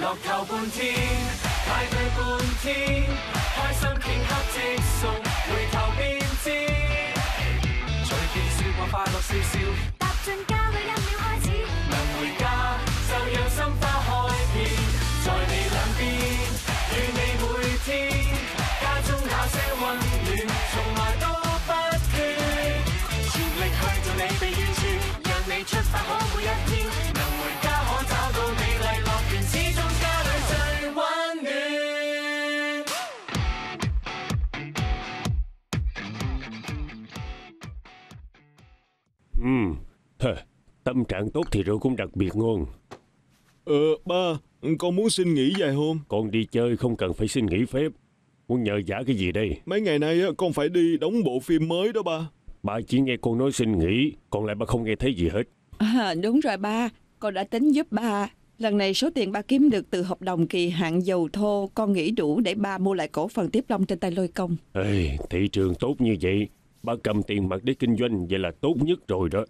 乐透半天，派对半天，开心片刻即送，回头便知。随便说话快乐笑笑，踏进家里一秒 tâm trạng tốt thì rượu cũng đặc biệt ngon. Ờ ba Con muốn xin nghỉ vài hôm Con đi chơi không cần phải xin nghỉ phép. Muốn nhờ giả cái gì đây? Mấy ngày nay á, con phải đi đóng bộ phim mới đó ba Ba chỉ nghe con nói xin nghỉ, còn lại ba không nghe thấy gì hết. À, đúng rồi ba, con đã tính giúp ba. Lần này số tiền ba kiếm được từ hợp đồng kỳ hạn dầu thô, con nghĩ đủ để ba mua lại cổ phần tiếp long trên tay lôi công. Ê, thị trường tốt như vậy, ba cầm tiền mặt để kinh doanh vậy là tốt nhất rồi đó.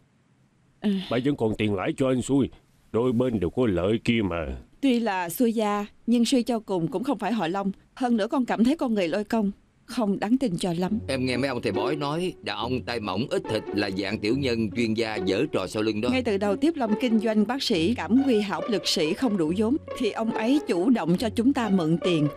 Ba vẫn còn tiền lãi cho anh xui, đôi bên đều có lợi kia mà. Tuy là xuôi gia, nhưng suy cho cùng cũng không phải họ Long. Hơn nữa con cảm thấy con người lôi công không đáng tin cho lắm. Em nghe mấy ông thầy bói nói Đàn ông tay mỏng ít thịt là dạng tiểu nhân chuyên gia dở trò sau lưng đó Ngay từ đầu tiếp long kinh doanh bác sĩ cảm quy hảo lực sĩ không đủ vốn thì ông ấy chủ động cho chúng ta mượn tiền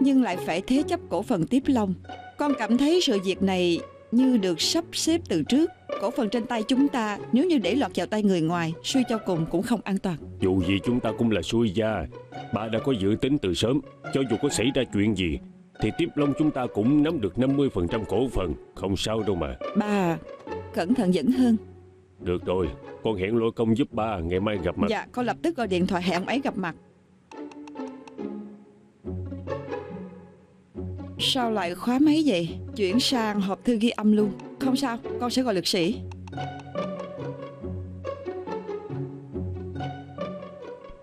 nhưng lại phải thế chấp cổ phần tiếp long. Con cảm thấy sự việc này như được sắp xếp từ trước. Cổ phần trên tay chúng ta nếu như để lọt vào tay người ngoài suy cho cùng cũng không an toàn. Dù gì chúng ta cũng là xui gia, ba đã có dự tính từ sớm. Cho dù có xảy ra chuyện gì, thì tiếp long chúng ta cũng nắm được 50% cổ phần, không sao đâu mà. Ba cẩn thận dẫn hơn. Được rồi, con hẹn lôi công giúp ba ngày mai gặp mặt. Dạ con lập tức gọi điện thoại hẹn ông ấy gặp mặt. Sao lại khóa máy vậy? Chuyển sang hộp thư ghi âm luôn. Không sao, con sẽ gọi lực sĩ.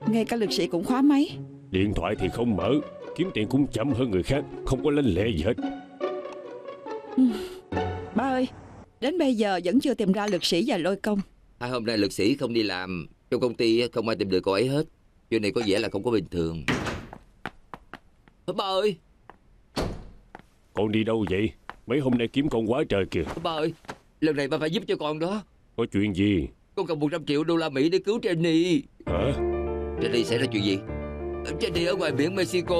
Ngay cả lực sĩ cũng khóa máy. Điện thoại thì không mở, kiếm tiền cũng chậm hơn người khác, không có lanh lẹ gì hết. Ba ơi, đến bây giờ vẫn chưa tìm ra lực sĩ và lôi công. Hai hôm nay lực sĩ không đi làm Trong công ty không ai tìm được cô ấy hết Chuyện này có vẻ là không có bình thường Ba ơi Con đi đâu vậy? Mấy hôm nay kiếm con quá trời kìa. Ba ơi Lần này ba phải giúp cho con đó Có chuyện gì? Con cần 100 triệu đô la Mỹ để cứu Jenny Hả? Jenny xảy ra chuyện gì Jenny ở ngoài biển Mexico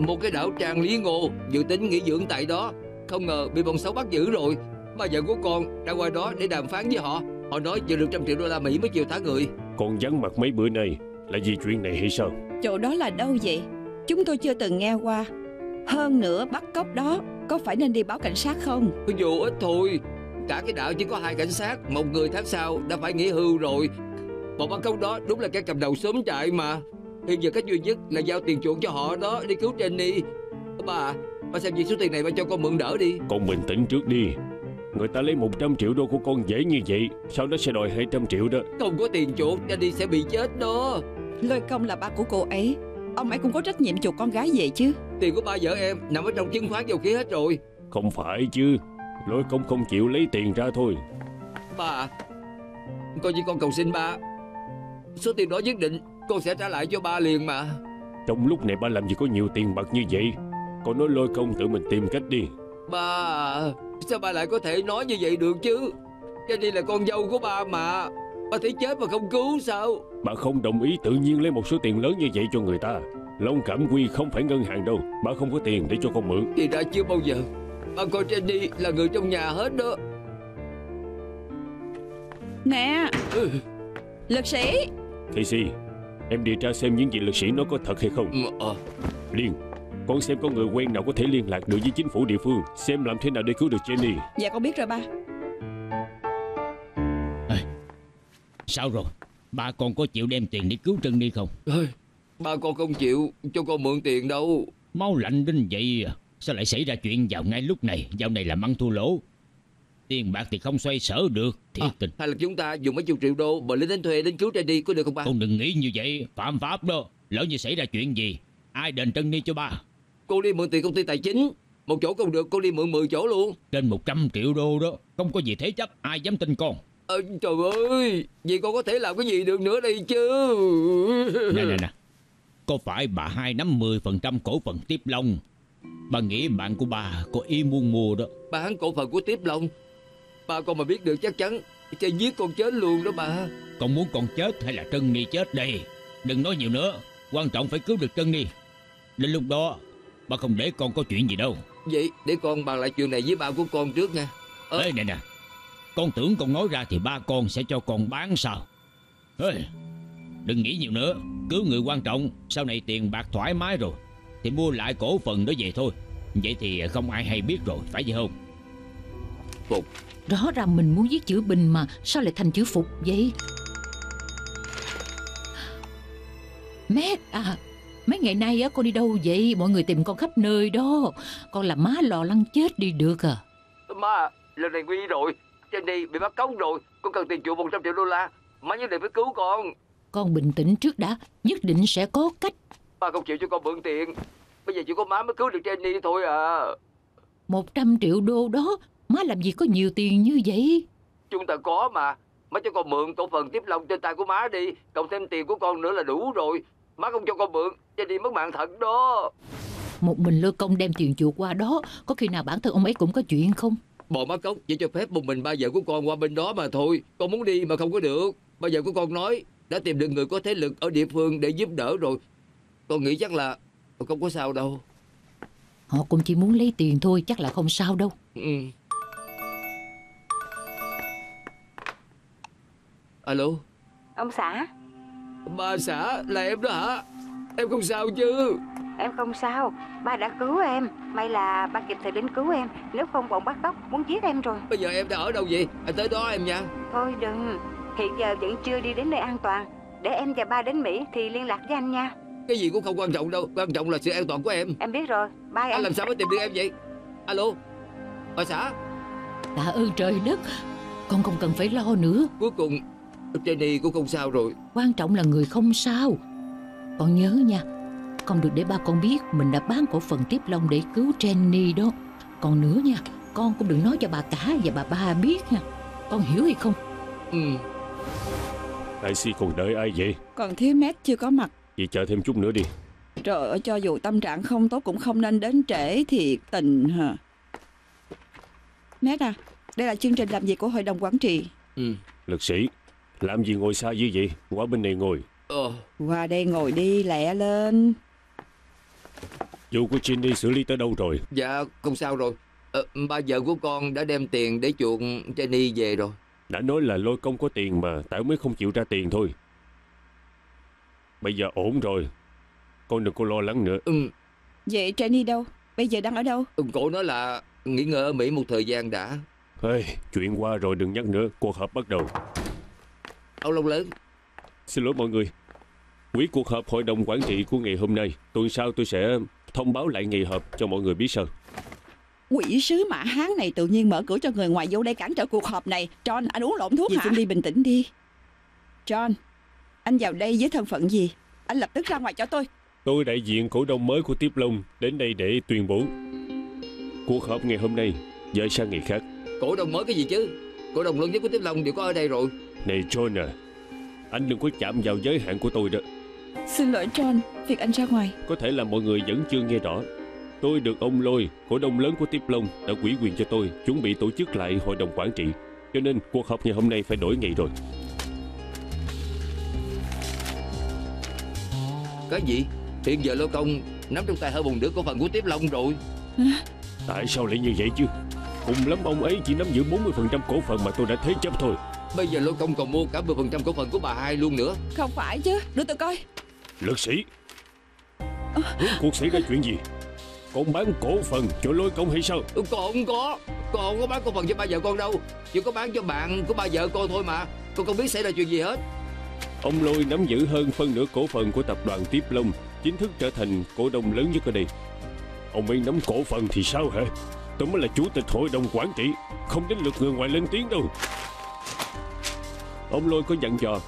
Một cái đảo tràn lý ngộ Dự tính nghỉ dưỡng tại đó Không ngờ bị bọn xấu bắt giữ rồi Ba vợ của con ra ngoài đó để đàm phán với họ Họ nói giờ được trăm triệu đô la Mỹ mới chịu thả người Con vắng mặt mấy bữa nay là vì chuyện này hay sao? Chỗ đó là đâu vậy? Chúng tôi chưa từng nghe qua. Hơn nữa bắt cóc đó có phải nên đi báo cảnh sát không? Vô ít thôi Cả cái đảo chỉ có hai cảnh sát Một người tháng sau đã phải nghỉ hưu rồi Bọn băng công đó đúng là cái cầm đầu sớm chạy mà Hiện giờ cách duy nhất là giao tiền chuộc cho họ đó Đi cứu Jenny Bà Bà xem gì số tiền này bà cho con mượn đỡ đi Con bình tĩnh trước đi. Người ta lấy 100 triệu đô của con dễ như vậy, sau đó sẽ đòi 200 triệu đó. Không có tiền chuộc Jenny sẽ bị chết đó Lôi công là ba của cô ấy. Ông ấy cũng có trách nhiệm chuộc con gái về chứ. Tiền của ba vợ em nằm ở trong chứng khoán dầu khí hết rồi Không phải chứ. Lôi công không chịu lấy tiền ra thôi. Ba Coi như con cầu xin ba Số tiền đó nhất định Con sẽ trả lại cho ba liền mà Trong lúc này ba làm gì có nhiều tiền bạc như vậy. Con nói lôi công tự mình tìm cách đi. Ba Sao ba lại có thể nói như vậy được chứ Jenny là con dâu của ba mà Ba thấy chết mà không cứu sao Bà không đồng ý tự nhiên lấy một số tiền lớn như vậy cho người ta. Long Cảm Quy không phải ngân hàng đâu. Bà không có tiền để cho con mượn. Thì ra chưa bao giờ Ba coi Jenny là người trong nhà hết đó Nè, Ừ, lực sĩ. Casey, em điều tra xem những gì lực sĩ nói có thật hay không. ừ, ờ, Liên, con xem có người quen nào có thể liên lạc được với chính phủ địa phương, xem làm thế nào để cứu được Jenny. Dạ con biết rồi ba. Sao rồi? Ba con có chịu đem tiền để cứu Trân đi không? ơi, Ba con không chịu cho con mượn tiền đâu Mau lạnh đến vậy à? Sao lại xảy ra chuyện vào ngay lúc này? Dạo này làm ăn thua lỗ. Tiền bạc thì không xoay sở được. Thiệt à, tình. Hay là chúng ta dùng mấy chục triệu đô Mời lính đánh thuê đến cứu Jenny có được không ba Con đừng nghĩ như vậy. Phạm pháp đó. Lỡ như xảy ra chuyện gì? Ai đền Trân đi cho ba? Con đi mượn tiền công ty tài chính Một chỗ không được con đi mượn 10 chỗ luôn Trên 100 triệu đô đó. Không có gì thế chấp. Ai dám tin con? Ờ, Trời ơi Vậy con có thể làm cái gì được nữa đây chứ? Nè nè nè. Có phải bà hai nắm 10% cổ phần tiếp long? Bà nghĩ bạn của bà có ý muốn mua đó. Bán cổ phần của Tiếp Long. Bà con mà biết được chắc chắn Sẽ giết con chết luôn đó bà. Con muốn con chết hay là Trân Ni chết đây? Đừng nói nhiều nữa Quan trọng phải cứu được Trân Ni Đến lúc đó Bà không để con có chuyện gì đâu. Vậy để con bàn lại chuyện này với ba của con trước nha. Ờ. Ê nè nè Con tưởng con nói ra thì ba con sẽ cho con bán sao? Ê, Đừng nghĩ nhiều nữa. Cứu người quan trọng Sau này tiền bạc thoải mái rồi Thì mua lại cổ phần đó về thôi. Vậy thì không ai hay biết rồi Phải vậy không? Rõ ràng mình muốn viết chữ bình mà Sao lại thành chữ phục vậy? Mét à Mấy ngày nay á con đi đâu vậy? Mọi người tìm con khắp nơi đó. Con làm má lò lăn chết đi được à. Má lần này nguy rồi Jenny bị bắt cóc rồi. Con cần tiền chuộc 100 triệu đô la. Má nhất định phải cứu con. Con bình tĩnh trước đã Nhất định sẽ có cách. Ba không chịu cho con mượn tiền. Bây giờ chỉ có má mới cứu được Jenny thôi à. 100 triệu đô đó Má làm gì có nhiều tiền như vậy? Chúng ta có mà. Má cho con mượn cổ phần tiếp long trên tay của má đi. Cộng thêm tiền của con nữa là đủ rồi. Má không cho con mượn Jenny mất mạng thật đó. Một mình lơ công đem tiền chuộc qua đó Có khi nào bản thân ông ấy cũng có chuyện không Bọn má cốc chỉ cho phép một mình ba vợ của con qua bên đó mà thôi. Con muốn đi mà không có được. Ba vợ của con nói Đã tìm được người có thế lực ở địa phương để giúp đỡ rồi. Con nghĩ chắc là Không có sao đâu. Họ cũng chỉ muốn lấy tiền thôi Chắc là không sao đâu. Ừ. Alo? Ông xã, Bà xã là em đó hả? Em không sao chứ em không sao, ba đã cứu em. May là ba kịp thời đến cứu em, nếu không bọn bắt cóc muốn giết em rồi. Bây giờ em đã ở đâu vậy? À, Tới đó em nha. Thôi đừng, hiện giờ vẫn chưa đi đến nơi an toàn. Để em và ba đến Mỹ thì liên lạc với anh nha. Cái gì cũng không quan trọng đâu. Quan trọng là sự an toàn của em. Em biết rồi, bye Anh anh. làm sao mới tìm được em vậy? Alo? Bà xã? Tạ ơn trời đất. Con không cần phải lo nữa. Cuối cùng Jenny cũng không sao rồi. Quan trọng là người không sao. Con nhớ nha Con được để ba con biết Mình đã bán cổ phần tiếp long để cứu Jenny đó Còn nữa nha Con cũng đừng nói cho bà cả và bà ba biết nha Con hiểu hay không ừ. Đại si còn đợi ai vậy Còn thiếu mét chưa có mặt Vậy chờ thêm chút nữa đi Trời ơi, cho dù tâm trạng không tốt cũng không nên đến trễ thiệt tình hả? Mét à, đây là chương trình làm việc của hội đồng quản trị. Ừ. Lực sĩ Làm gì ngồi xa như vậy Qua bên này ngồi Ờ. Qua đây ngồi đi, lẹ lên. Vụ của Ginny xử lý tới đâu rồi? Dạ không sao rồi. Ờ, Ba vợ của con đã đem tiền để chuộc Jenny về rồi. Đã nói là lôi công có tiền mà Tại mới không chịu ra tiền thôi. Bây giờ ổn rồi. Con đừng có lo lắng nữa. Ừ. Vậy Jenny đâu? Bây giờ đang ở đâu? Cổ nói là nghỉ ngơi ở Mỹ một thời gian đã. Ê, Chuyện qua rồi đừng nhắc nữa. Cuộc họp bắt đầu. Ông Long lớn. Xin lỗi mọi người Quý cuộc họp hội đồng quản trị của ngày hôm nay Tuần sau tôi sẽ thông báo lại ngày họp cho mọi người biết sau Quỷ sứ mã hán này tự nhiên mở cửa cho người ngoài vô đây cản trở cuộc họp này. John, anh uống lộn thuốc hả? Xin đi bình tĩnh đi. John, anh vào đây với thân phận gì? Anh lập tức ra ngoài cho tôi. Tôi đại diện cổ đông mới của Tiếp Long đến đây để tuyên bố Cuộc họp ngày hôm nay dời sang ngày khác Cổ đông mới cái gì chứ Cổ đông lớn nhất của Tiếp Long đều có ở đây rồi Này John à Anh đừng có chạm vào giới hạn của tôi đó Xin lỗi John, việc anh ra ngoài. Có thể là mọi người vẫn chưa nghe rõ. Tôi được ông Lôi, cổ đông lớn của Tiếp Long đã quỹ quyền cho tôi chuẩn bị tổ chức lại hội đồng quản trị. Cho nên cuộc họp ngày hôm nay phải đổi ngày rồi. Cái gì? Hiện giờ Lô Công nắm trong tay hơn một nửa cổ phần của Tiếp Long rồi Tại sao lại như vậy chứ? Cùng lắm ông ấy chỉ nắm giữ 40% cổ phần mà tôi đã thế chấp thôi. Bây giờ Lô Công còn mua cả 10% cổ phần của bà hai luôn nữa. Không phải chứ, đưa tôi coi. Lực sĩ. Rốt cuộc xảy ra chuyện gì? Con bán cổ phần cho lôi công hay sao? Con không có. Con không có bán cổ phần cho ba vợ con đâu. Chỉ có bán cho bạn của ba vợ con thôi mà. Con không biết xảy ra chuyện gì hết. Ông Lôi nắm giữ hơn phân nửa cổ phần của tập đoàn Tiếp Long Chính thức trở thành cổ đông lớn nhất ở đây. Ông ấy nắm cổ phần thì sao hả? Tôi mới là chủ tịch hội đồng quản trị Không đến lượt người ngoài lên tiếng đâu. Ông Lôi có dặn dò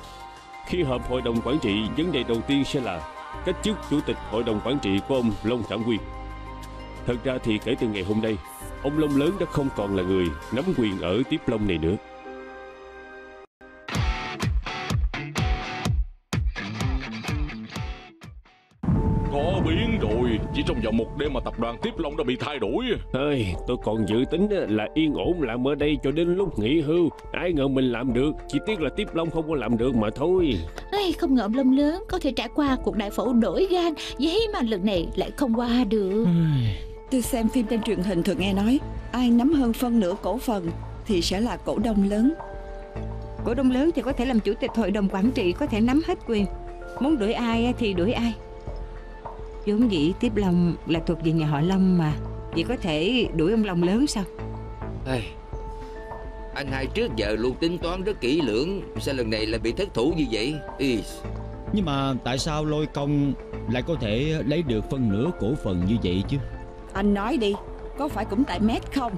khi họp hội đồng quản trị, Vấn đề đầu tiên sẽ là Cách chức chủ tịch hội đồng quản trị của ông Long Trạm Quy Thật ra thì kể từ ngày hôm nay, Ông Long lớn đã không còn là người Nắm quyền ở Tiếp Long này nữa. Trong vòng một đêm mà tập đoàn Tiếp Long đã bị thay đổi. Ơi, tôi còn dự tính là yên ổn làm ở đây cho đến lúc nghỉ hưu. Ai ngờ mình làm được, chỉ tiếc là Tiếp Long không có làm được mà thôi. Ê, không ngờ ông Long lớn có thể trải qua cuộc đại phẫu đổi gan. Vậy mà lần này lại không qua được. Tôi xem phim trên truyền hình thường nghe nói Ai nắm hơn phân nửa cổ phần Thì sẽ là cổ đông lớn. Cổ đông lớn thì có thể làm chủ tịch hội đồng quản trị Có thể nắm hết quyền. Muốn đuổi ai thì đuổi ai vốn dĩ Tiếp Long là thuộc về nhà họ Long mà. Vậy có thể đuổi ông Long lớn sao? Ê, Anh hai trước giờ luôn tính toán rất kỹ lưỡng Sao lần này lại bị thất thủ như vậy? Ý, Nhưng mà tại sao lôi công lại có thể lấy được phân nửa cổ phần như vậy chứ? Anh nói đi Có phải cũng tại mét không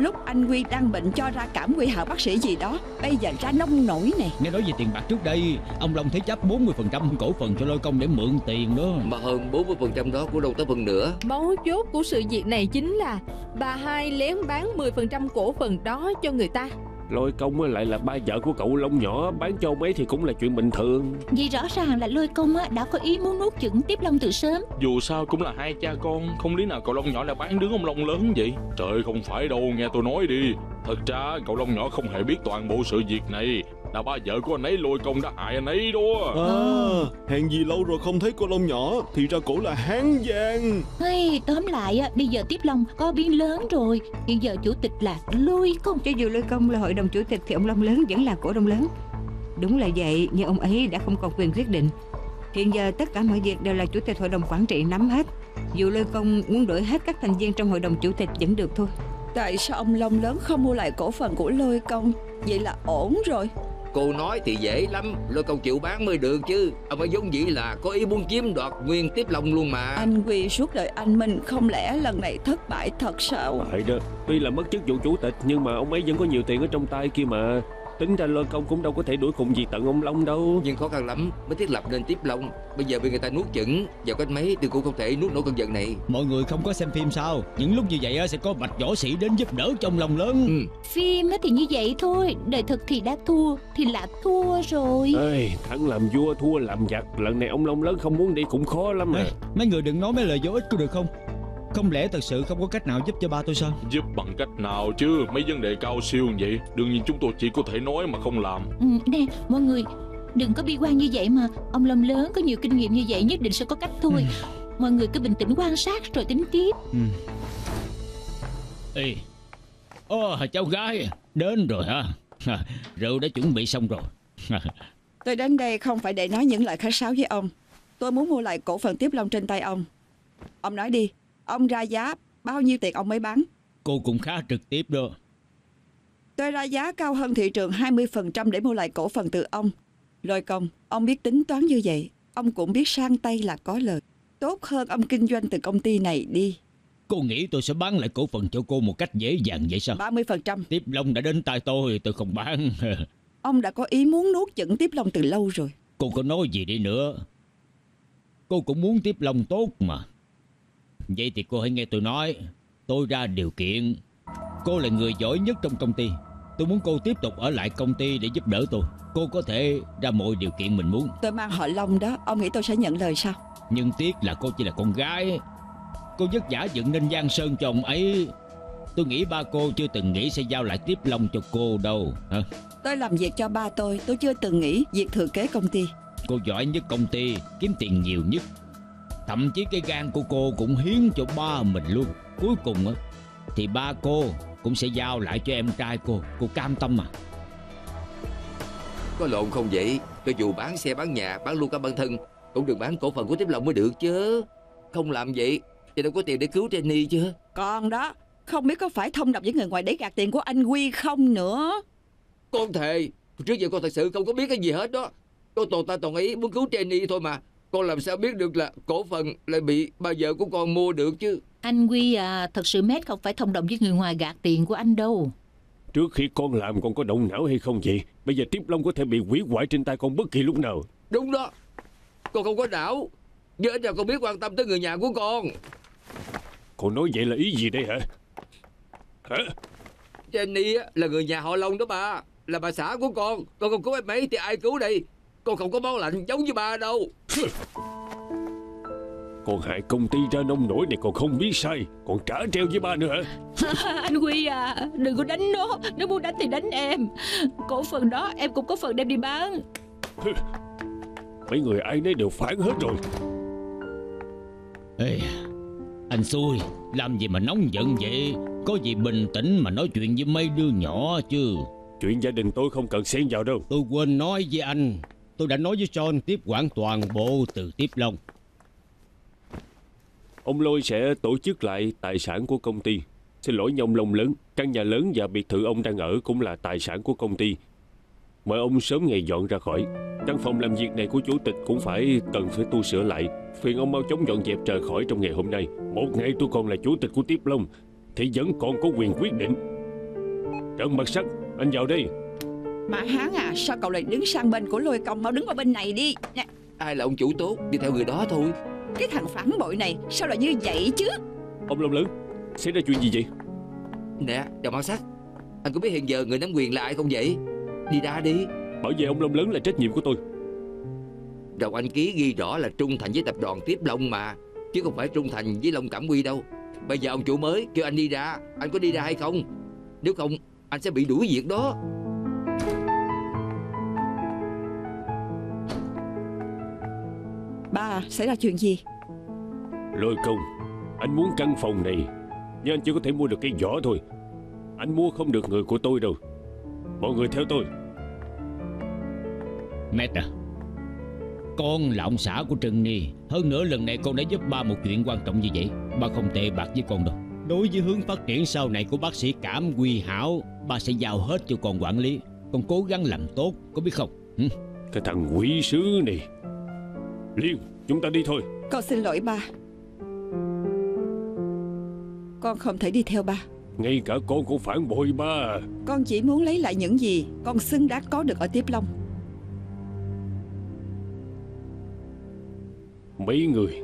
Lúc anh Quy đang bệnh cho ra cảm quy hảo bác sĩ gì đó Bây giờ ra nông nổi nè. Nghe nói về tiền bạc trước đây Ông Long thế chấp 40% cổ phần cho lôi công để mượn tiền đó. Mà hơn 40% đó của đâu tới phân nửa Mấu chốt của sự việc này chính là bà hai lén bán 10% cổ phần đó cho người ta. Lôi công lại là ba vợ của cậu Long nhỏ Bán cho mấy thì cũng là chuyện bình thường. Vì rõ ràng là lôi công á, đã có ý muốn nuốt chửng Tiếp Long từ sớm. Dù sao cũng là hai cha con Không lý nào cậu Long nhỏ lại bán đứng ông Long lớn vậy. Trời không phải đâu nghe tôi nói đi. Thật ra cậu Long nhỏ không hề biết toàn bộ sự việc này Là ba vợ của anh ấy lôi công đã hại anh ấy đó. À, hèn gì lâu rồi không thấy cô Long nhỏ Thì ra cổ là Hán Giang Hey, tóm lại á, bây giờ Tiếp Long có biến lớn rồi. Hiện giờ chủ tịch là lôi công. Cho dù Lôi Công là hội đồng chủ tịch Thì ông Long lớn vẫn là cổ đông lớn. Đúng là vậy Nhưng ông ấy đã không còn quyền quyết định. Hiện giờ tất cả mọi việc đều là chủ tịch hội đồng quản trị nắm hết. Dù Lôi Công muốn đổi hết các thành viên trong hội đồng chủ tịch vẫn được thôi. Tại sao ông Long lớn không mua lại cổ phần của lôi công? Vậy là ổn rồi Cô nói thì dễ lắm Lôi công chịu bán mới được chứ. Ông ấy giống dĩ là có ý muốn chiếm đoạt nguyên Tiếp Long luôn mà. Anh Quy suốt đời anh Minh Không lẽ lần này thất bại thật sao? Phải đó. Tuy là mất chức vụ chủ tịch Nhưng mà ông ấy vẫn có nhiều tiền ở trong tay kia mà Tính ra lôi công cũng đâu có thể đuổi cùng gì tận ông Long đâu. Nhưng khó khăn lắm mới thiết lập nên Tiếp Long. Bây giờ bị người ta nuốt chửng Vào cách mấy thì cũng không thể nuốt nổi con vật này. Mọi người không có xem phim sao? Những lúc như vậy á, sẽ có bạch võ sĩ đến giúp đỡ trong lòng lớn. Ừ. Phim á thì như vậy thôi Đời thực thì đã thua Thì là thua rồi. Ê, thắng làm vua thua làm giặc. Lần này ông Long lớn không muốn đi cũng khó lắm à. Ê, Mấy người đừng nói mấy lời vô ích có được không Không lẽ thật sự không có cách nào giúp cho ba tôi sao? Giúp bằng cách nào chứ? Mấy vấn đề cao siêu như vậy Đương nhiên chúng tôi chỉ có thể nói mà không làm. Ừ, Nè mọi người Đừng có bi quan như vậy mà. Ông Long lớn có nhiều kinh nghiệm như vậy nhất định sẽ có cách thôi. Mọi người cứ bình tĩnh quan sát rồi tính tiếp. Ừ. Ê Ô cháu gái Đến rồi hả? Rượu đã chuẩn bị xong rồi. Tôi đến đây không phải để nói những lời khách sáo với ông. Tôi muốn mua lại cổ phần tiếp long trên tay ông. Ông nói đi Ông ra giá bao nhiêu tiền ông mới bán? Cô cũng khá trực tiếp đó. Tôi ra giá cao hơn thị trường 20% để mua lại cổ phần từ ông. Lôi công Ông biết tính toán như vậy Ông cũng biết sang tay là có lời. Tốt hơn ông kinh doanh từ công ty này đi. Cô nghĩ tôi sẽ bán lại cổ phần cho cô một cách dễ dàng vậy sao? 30% Tiếp Long đã đến tay tôi tôi không bán. Ông đã có ý muốn nuốt chửng Tiếp Long từ lâu rồi. Cô có nói gì đi nữa? Cô cũng muốn Tiếp Long tốt mà Vậy thì cô hãy nghe tôi nói. Tôi ra điều kiện. Cô là người giỏi nhất trong công ty. Tôi muốn cô tiếp tục ở lại công ty để giúp đỡ tôi. Cô có thể ra mọi điều kiện mình muốn. Tôi mang họ Long đó. Ông nghĩ tôi sẽ nhận lời sao? Nhưng tiếc là cô chỉ là con gái. Cô vất vả dựng nên Giang Sơn cho ông ấy. Tôi nghĩ ba cô chưa từng nghĩ sẽ giao lại tiếp Long cho cô đâu. Hả? Tôi làm việc cho ba tôi. Tôi chưa từng nghĩ việc thừa kế công ty. Cô giỏi nhất công ty Kiếm tiền nhiều nhất Thậm chí cái gan của cô cũng hiến cho ba mình luôn. Cuối cùng á Thì ba cô cũng sẽ giao lại cho em trai cô. Cô cam tâm mà Có lộn không vậy? Cho dù bán xe bán nhà bán luôn cả bản thân Cũng đừng bán cổ phần của Tiếp Long mới được chứ. Không làm vậy Thì đâu có tiền để cứu Jenny chứ. Còn đó Không biết có phải thông đồng với người ngoài để gạt tiền của anh Quy không nữa. Con thề Trước giờ con thật sự không có biết cái gì hết đó. Con toàn ta toàn ý muốn cứu Jenny thôi mà Con làm sao biết được là cổ phần lại bị bà vợ của con mua được chứ? Anh Quy à Thật sự Mét không phải thông đồng với người ngoài gạt tiền của anh đâu. Trước khi con làm con có động não hay không vậy? Bây giờ Tiếp Long có thể bị hủy hoại trên tay con bất kỳ lúc nào. Đúng đó. Con không có não. Nhớ nào con biết quan tâm tới người nhà của con. Con nói vậy là ý gì đây hả? Hả? Jenny á, là người nhà họ Long đó bà. Là bà xã của con. Con không cứu em ấy thì ai cứu đây Con không có máu lạnh giống như bà đâu. Còn hại công ty ra nông nổi này còn không biết sai Còn trả treo với ba nữa hả? Anh Huy à Đừng có đánh nó. Nó muốn đánh thì đánh em. Cổ phần đó em cũng có phần đem đi bán. Mấy người ai nấy đều phản hết rồi. Ê, anh xui Làm gì mà nóng giận vậy? Có gì bình tĩnh mà nói chuyện với mấy đứa nhỏ chứ? Chuyện gia đình tôi không cần xen vào đâu. Tôi quên nói với anh Tôi đã nói với John tiếp quản toàn bộ từ tiếp long. Ông Lôi sẽ tổ chức lại tài sản của công ty. Xin lỗi nhông ông Long lớn, Căn nhà lớn và biệt thự ông đang ở cũng là tài sản của công ty. Mời ông sớm ngày dọn ra khỏi. Căn phòng làm việc này của chủ tịch cũng phải cần phải tu sửa lại. Phiền ông mau chóng dọn dẹp rời khỏi trong ngày hôm nay. Một ngày tôi còn là chủ tịch của Tiếp Long, Thì vẫn còn có quyền quyết định. Trần Mặt Sắc, Anh vào đây. Mà hán à Sao cậu lại đứng sang bên của lôi công? Mau đứng vào bên này đi. Nè. Ai là ông chủ tốt? Đi theo người đó thôi. Cái thằng phản bội này Sao lại như vậy chứ? Ông Long lớn Xảy ra chuyện gì vậy? Nè Đồng Mao Sắc Anh có biết hiện giờ người nắm quyền là ai không vậy? Đi ra đi. Bảo vệ ông Long lớn là trách nhiệm của tôi. Đầu anh ký ghi rõ là trung thành với tập đoàn Tiếp Long mà Chứ không phải trung thành với Long Cẩm Quy đâu. Bây giờ ông chủ mới kêu anh đi ra Anh có đi ra hay không? Nếu không anh sẽ bị đuổi việc đó Ba xảy ra chuyện gì? Lôi công Anh muốn căn phòng này Nhưng anh chỉ có thể mua được cái vỏ thôi. Anh mua không được người của tôi đâu. Mọi người theo tôi. Mét à Con là ông xã của Trần Nhi. Hơn nữa lần này con đã giúp ba một chuyện quan trọng như vậy. Ba không tệ bạc với con đâu. Đối với hướng phát triển sau này của bác sĩ Cảm Quy Hảo Ba sẽ giao hết cho con quản lý. Con cố gắng làm tốt Có biết không? Hử? Cái thằng quỷ sứ này Liên chúng ta đi thôi. Con xin lỗi ba. Con không thể đi theo ba. Ngay cả con cũng phản bội ba. Con chỉ muốn lấy lại những gì Con xứng đáng có được ở Tiếp Long. Mấy người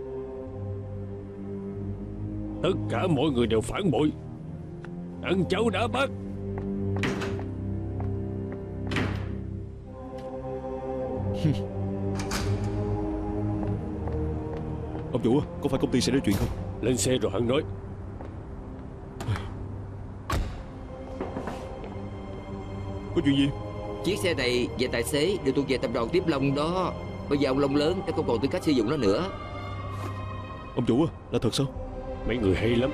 Tất cả mọi người đều phản bội. Ăn cháu đã bắt Ông chủ Có phải công ty sẽ ra chuyện không? Lên xe rồi hắn nói. Có chuyện gì? Chiếc xe này và tài xế đều thuộc về tập đoàn Tiếp Long đó. Bây giờ ông Long lớn đã không còn tư cách sử dụng nó nữa. Ông chủ Là thật sao? Mấy người hay lắm.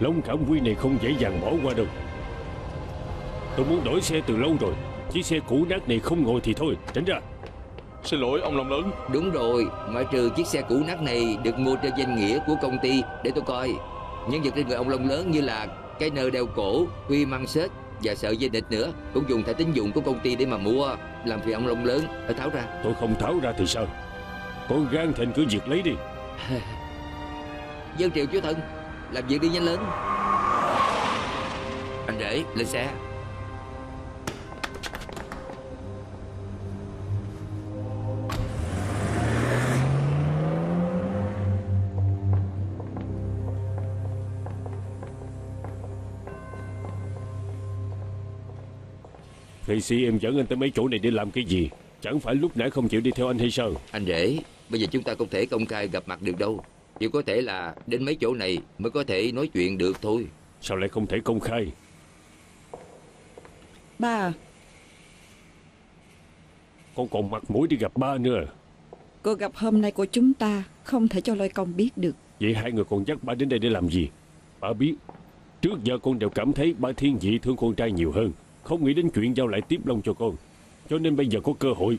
Long cảm quy này không dễ dàng bỏ qua đâu. Tôi muốn đổi xe từ lâu rồi. Chiếc xe cũ nát này không ngồi thì thôi. Tránh ra Xin lỗi ông Long lớn. Đúng rồi Ngoại trừ chiếc xe cũ nát này Được mua trên danh nghĩa của công ty Để tôi coi. Nhân vật trên người ông Long lớn như là Cái nơ đeo cổ Quy măng xết Và sợi dây nịch nữa Cũng dùng thẻ tín dụng của công ty để mà mua. Làm phiền ông Long lớn Phải tháo ra. Tôi không tháo ra thì sao? Con gan thì anh cứ việc lấy đi. Dân triệu chú thân Làm việc đi nhanh lớn Anh rể lên xe Ngày xưa em dẫn anh tới mấy chỗ này để làm cái gì? Chẳng phải lúc nãy không chịu đi theo anh hay sao? Anh rể Bây giờ chúng ta không thể công khai gặp mặt được đâu. Chỉ có thể là đến mấy chỗ này Mới có thể nói chuyện được thôi. Sao lại không thể công khai? Ba à, Con còn mặt mũi đi gặp ba nữa Cuộc gặp hôm nay của chúng ta Không thể cho lôi công biết được. Vậy hai người còn dắt ba đến đây để làm gì? Ba biết Trước giờ con đều cảm thấy ba thiên vị thương con trai nhiều hơn Không nghĩ đến chuyện giao lại tiếp long cho con. Cho nên bây giờ có cơ hội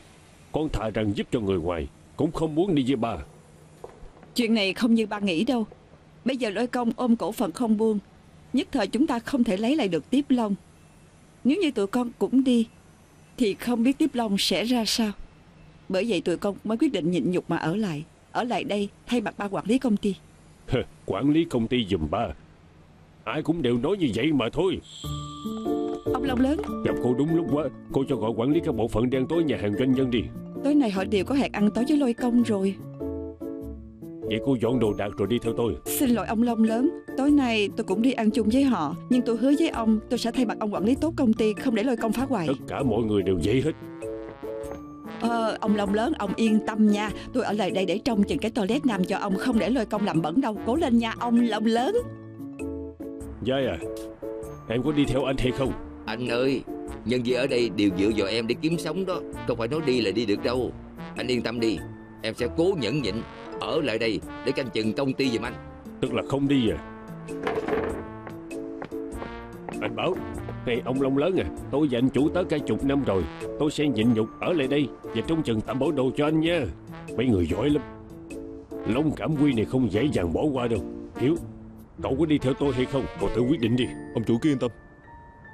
Con thà rằng giúp cho người ngoài Cũng không muốn đi với ba. Chuyện này không như ba nghĩ đâu. Bây giờ lôi công ôm cổ phần không buông Nhất thời chúng ta không thể lấy lại được tiếp long Nếu như tụi con cũng đi Thì không biết tiếp long sẽ ra sao. Bởi vậy tụi con mới quyết định nhịn nhục mà ở lại. Ở lại đây thay mặt ba quản lý công ty. Quản lý công ty giùm ba. Ai cũng đều nói như vậy mà thôi Ông Long lớn. Gặp cô đúng lúc quá. Cô cho gọi quản lý các bộ phận đen tối nhà hàng doanh nhân đi. Tối nay họ đều có hẹn ăn tối với lôi công rồi. Vậy cô dọn đồ đạc rồi đi theo tôi. Xin lỗi ông Long lớn. Tối nay tôi cũng đi ăn chung với họ Nhưng tôi hứa với ông Tôi sẽ thay mặt ông quản lý tốt công ty Không để lôi công phá hoại. Tất cả mọi người đều vậy hết. Ờ, ông Long lớn, ông yên tâm nha. Tôi ở lại đây để trông chừng cái toilet nam cho ông không để lôi công làm bẩn đâu. Cố lên nha, ông Long lớn. Giai à Em có đi theo anh hay không Anh ơi Nhân viên ở đây đều dựa vào em để kiếm sống đó. Không phải nói đi là đi được đâu. Anh yên tâm đi Em sẽ cố nhẫn nhịn. Ở lại đây để canh chừng công ty giùm anh. Tức là không đi à Anh bảo Này ông Long lớn à Tôi và anh chủ tới cả chục năm rồi. Tôi sẽ nhịn nhục ở lại đây Và trông chừng tạm bảo đồ cho anh nha. Mấy người giỏi lắm. Long cảm quy này không dễ dàng bỏ qua đâu. Hiểu Cậu có đi theo tôi hay không? Cậu tự quyết định đi. Ông chủ cứ yên tâm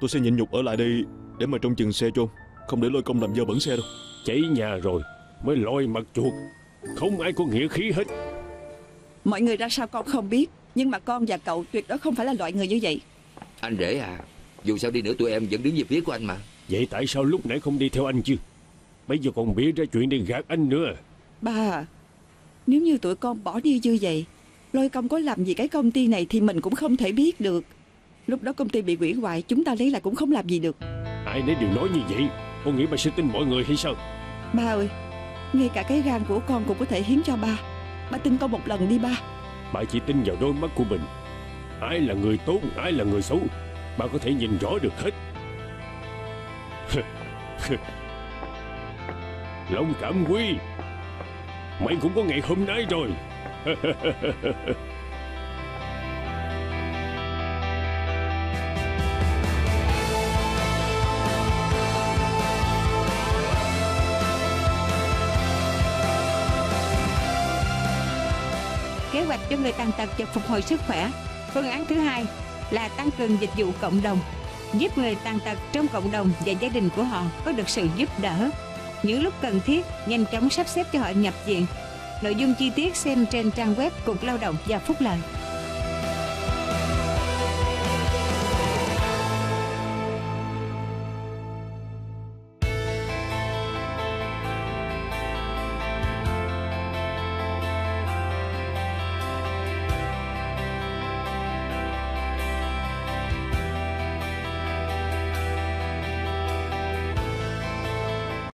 Tôi sẽ nhịn nhục ở lại đây Để mà trông chừng xe cho ông Không để lôi công làm dơ bẩn xe đâu Cháy nhà rồi Mới lôi mặt chuột Không ai có nghĩa khí hết Mọi người ra sao con không biết. Nhưng mà con và cậu tuyệt đối không phải là loại người như vậy. Anh rể à Dù sao đi nữa tụi em vẫn đứng về phía của anh mà Vậy tại sao lúc nãy không đi theo anh chứ Bây giờ còn bịa ra chuyện để gạt anh nữa Ba à, nếu như tụi con bỏ đi như vậy, lôi công có làm gì cái công ty này thì mình cũng không thể biết được. Lúc đó công ty bị hủy hoại, chúng ta lấy lại cũng không làm gì được. Ai nấy đều nói như vậy Con nghĩ bà sẽ tin mọi người hay sao Ba ơi, ngay cả cái gan của con cũng có thể hiến cho ba. Ba tin con một lần đi ba. Bà chỉ tin vào đôi mắt của mình Ai là người tốt Ai là người xấu Bà có thể nhìn rõ được hết Long cảm quy Mày cũng có ngày hôm nay rồi Kế hoạch cho người tàn tật và phục hồi sức khỏe. Phương án thứ hai là tăng cường dịch vụ cộng đồng, giúp người tàn tật trong cộng đồng và gia đình của họ có được sự giúp đỡ. Những lúc cần thiết, nhanh chóng sắp xếp cho họ nhập viện. Nội dung chi tiết xem trên trang web Cục Lao động và Phúc Lợi.